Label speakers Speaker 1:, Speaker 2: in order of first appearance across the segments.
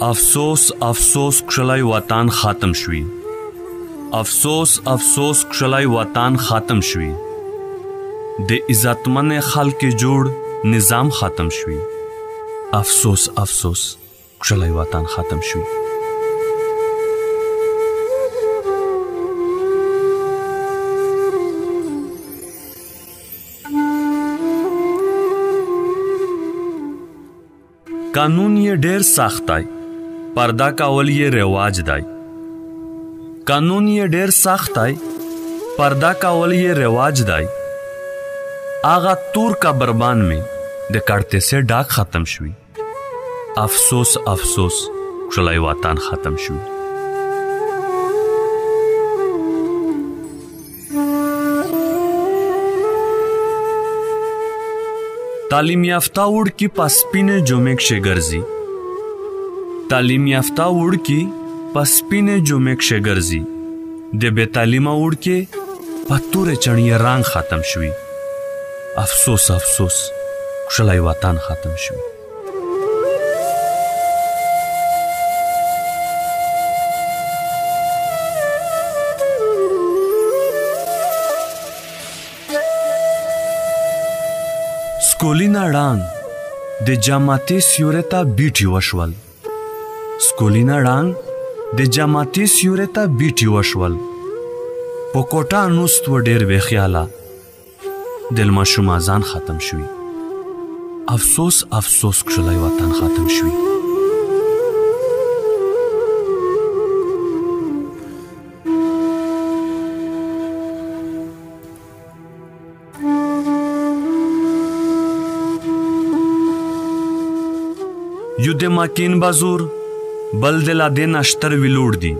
Speaker 1: افسوس افسوس کښلای وطن ختم شوی افسوس افسوس کښلای وطن ختم شوی د عزتمن خلک جوړ نظام ختم شوی افسوس افسوس کښلی وطن ختم شوی. قانون یې ډیر سخت دی پردا کول یې رواج دی قانون یې ډیر سخت دی پردا کول یې رواج دی آغا تور کا بربان می د کړته سه ډاک ختم شوی افسوس افسوس کښلای وطن ختم شو تعلیم یافته وړکی په سپینه جمعه کې ګرځي تعلیم یافته وړکی په سپینه جمعه کې ګرځي د بې تعلیمه وړکی په تور چڼی رنگ ختم شوی افسوس افسوس کښلی وطن ختم شوی سکولینا ړانګ د جماعتي سیورې ته بیټي وشول سکولینا ړانګ د جماعتي سیورې ته بیټي وشول په کوټه نوست و ډیر بې خیاله دلماشوم اذان ختم شوی افسوس افسوس کښلی وطن ختم شوی یو د مکین بازور بل د لادین اشتر ویلوړ دی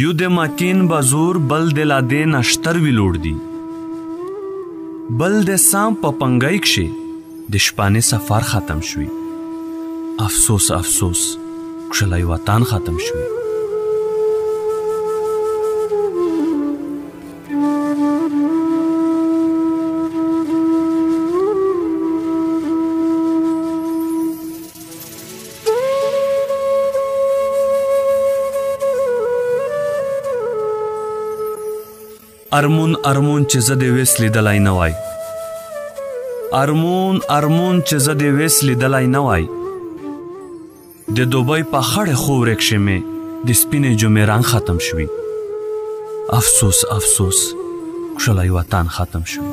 Speaker 1: يو د مکين بزور بل د لادې نشتر وی لوړ دي بل د سام په پنګای کښې د شپانې سفر ختم شوی افسوس افسوس کښلای وطن ختم شوی ارمون ارمون چې زه دې وېس لیدلای نه وای ارمون ارمون چې زه دې وېس لیدلای نه وای د دوبۍ په خړې خورې کښې مې د سپینې جمعې رنګ ختم شوي افسوس افسوس کښلی وطن ختم شوي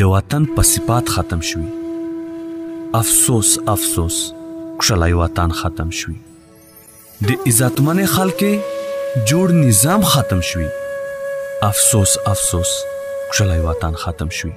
Speaker 1: د وطن په صفات ختم شوي افسوس افسوس کښلی وطن ختم شوي د عزتمن خلک جوړ نظام ختم شوي افسوس افسوس کښلی وطن ختم شوي